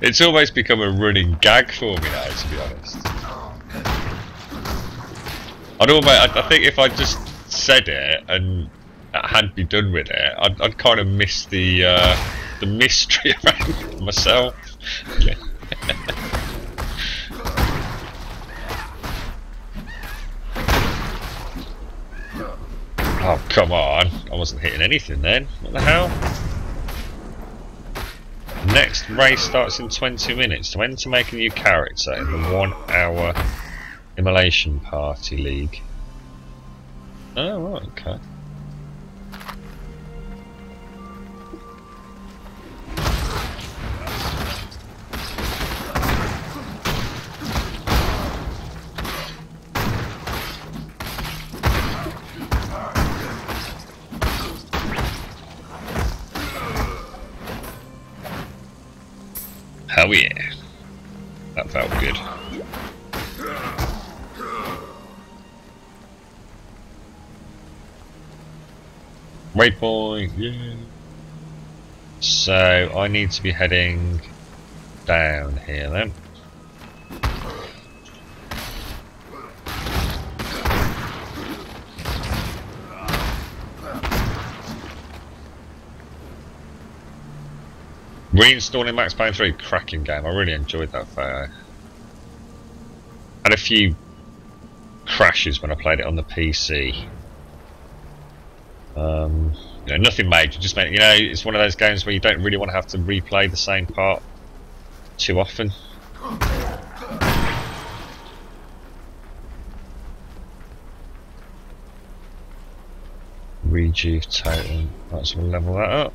it's almost become a running gag for me now, to be honest. I'd almost, I, I think if I just said it and had be done with it, I'd, I'd kind of miss the uh, the mystery around myself. oh come on! I wasn't hitting anything then. What the hell? Next race starts in 20 minutes. To enter make a new character in the one hour Immolation Party League. Oh, right, okay. Oh yeah. That felt good. Waypoint, yeah. So I need to be heading down here then. Reinstalling Max Payne 3, cracking game. I really enjoyed that photo. Had a few crashes when I played it on the PC. Um, you know, nothing major. Just you know, it's one of those games where you don't really want to have to replay the same part too often. Rejuve totem. Let's level that up.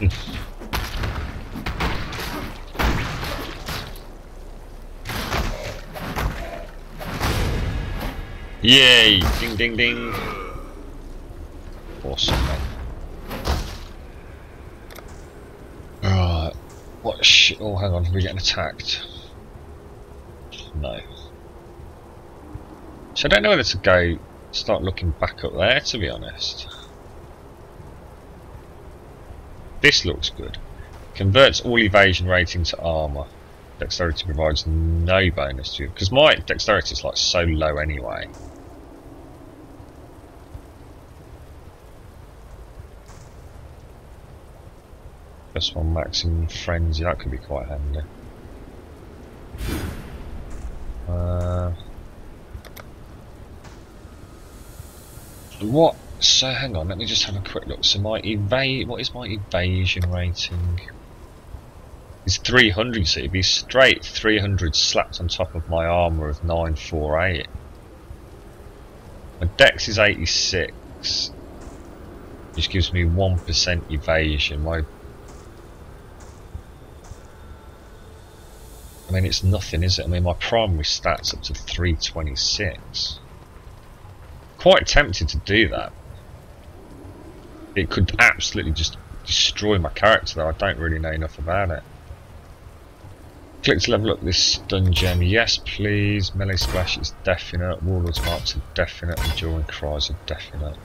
Yay! Ding ding ding. Awesome. Right. What shit? Oh, hang on. We're we getting attacked? No. So I don't know whether to go start looking back up there, to be honest. This looks good. Converts all evasion rating to armour. Dexterity provides no bonus to you. Because my dexterity is like so low anyway. This one maxing frenzy, that could be quite handy. Uh, what? So hang on, let me just have a quick look. So my evade, what is my evasion rating? It's 300, so it'd be straight 300 slapped on top of my armour of 948. My dex is 86, which gives me 1% evasion. My I mean, it's nothing, is it? I mean, my primary stats up to 326. Quite tempted to do that. It could absolutely just destroy my character, though. I don't really know enough about it. Click to level up this stun gem. Yes, please. Melee splash is definite. Warlord's marks are definite. Enduring cries are definite.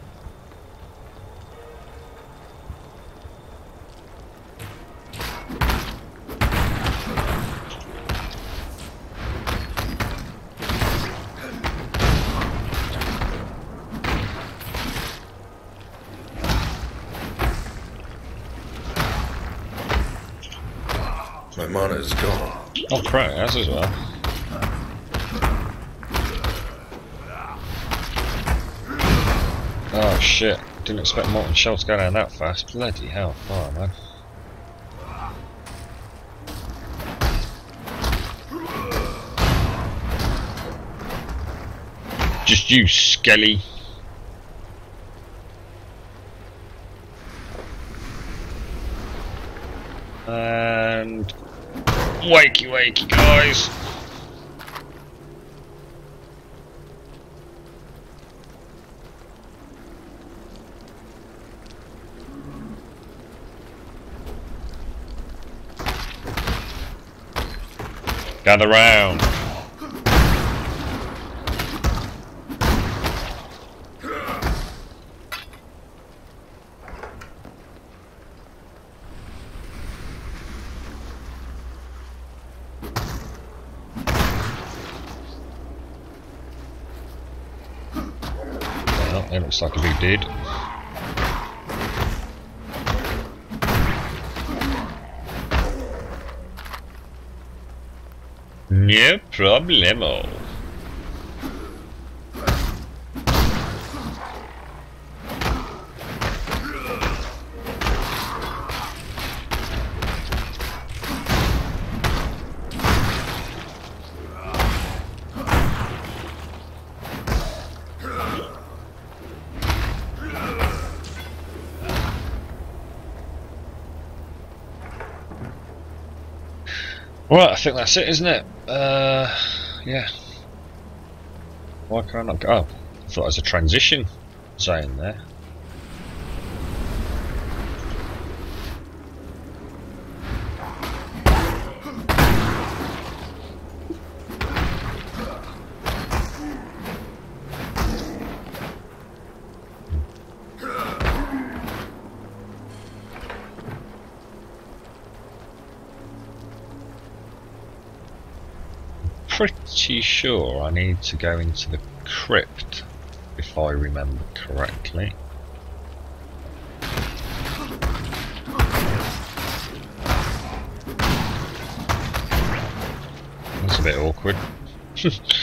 Mana is gone. Oh crap, that's as well. Oh shit, didn't expect Molten Shell to go down that fast. Bloody hell, far man. Just you, Skelly. Wakey wakey, guys. Gather round. Looks like a big dude. No problemo. Right, I think that's it, isn't it? Uh, yeah. Why can I not go? Oh, I thought it was a transition zone there. Pretty sure I need to go into the crypt, if I remember correctly. That's a bit awkward.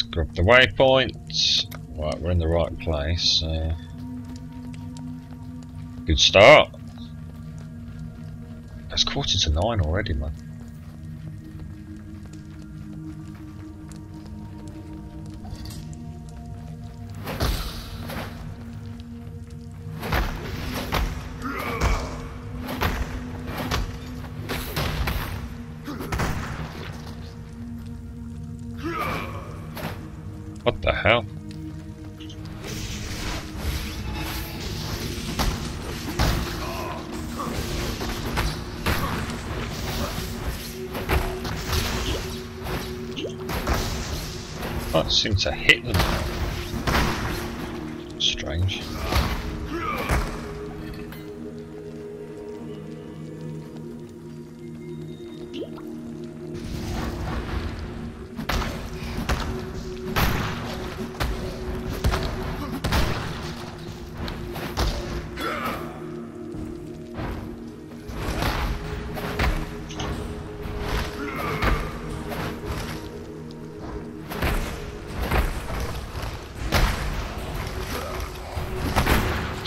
Let's grab the waypoint. Right, we're in the right place. Uh, good start. It's quarter to nine already, man. Hell? Oh, Can't seem to hit them. Strange.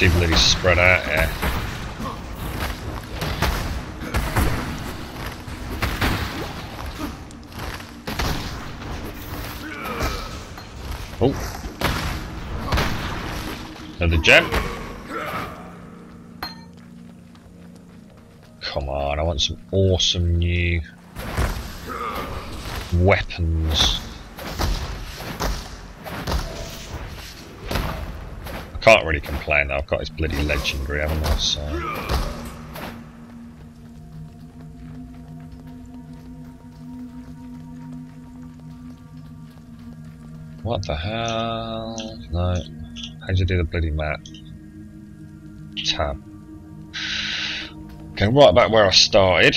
Too bloody spread out here. Oh. Another gem. Come on, I want some awesome new weapons. Can't really complain though, I've got his bloody legendary, haven't I, so... What the hell? No. How'd you do the bloody map? Tab. Okay, right back where I started.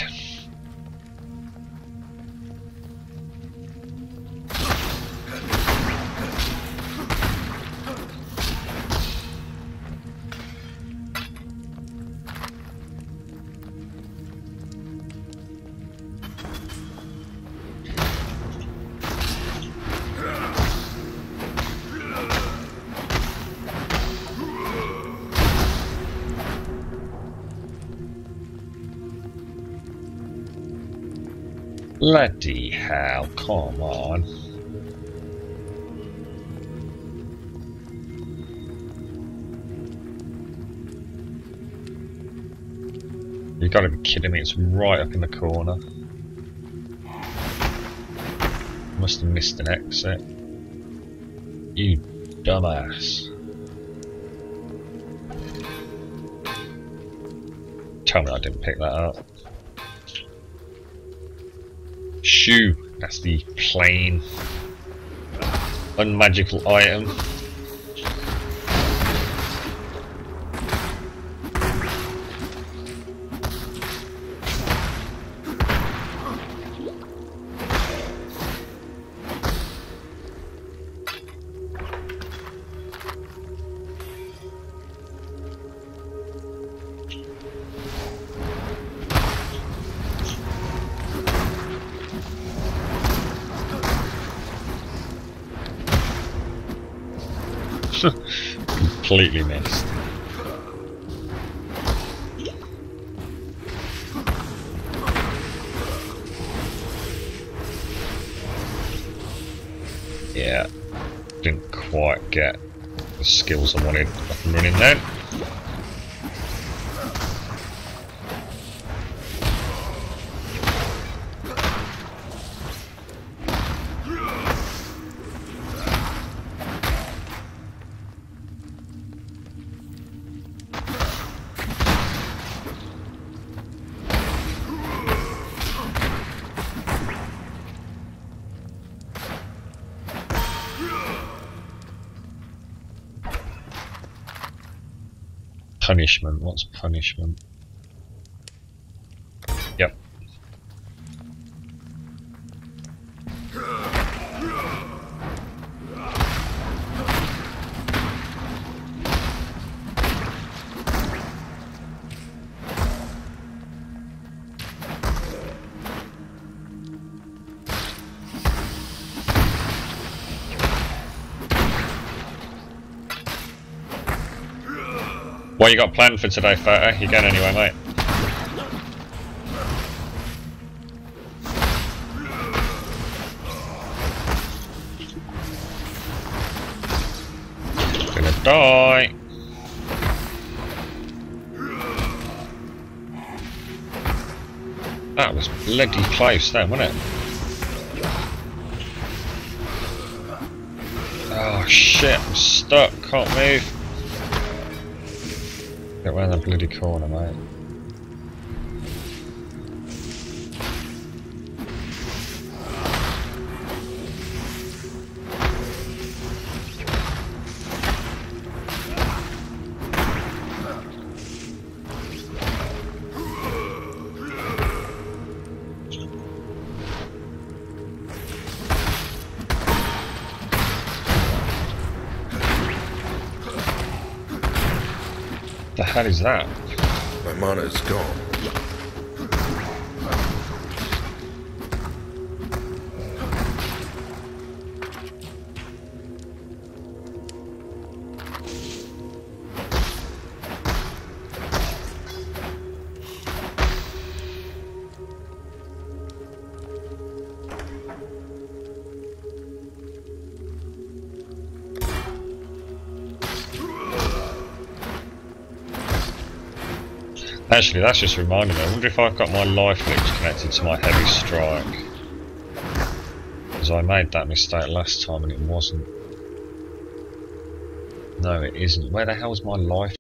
Bloody hell, come on. You gotta be kidding me, it's right up in the corner. Must have missed an exit. You dumbass. Tell me I didn't pick that up. Shoe, that's the plain, unmagical item. Completely missed. Yeah, didn't quite get the skills I wanted running then. Punishment, what's punishment? What you got planned for today, Fata? You going anywhere, mate? Gonna die. That was bloody close then, wasn't it? Oh shit, I'm stuck, can't move. Get around the bloody corner, mate. Hell is that? My mana is gone. Actually, that's just reminding me. I wonder if I've got my life glitch connected to my heavy strike. Because I made that mistake last time and it wasn't. No, it isn't. Where the hell's my life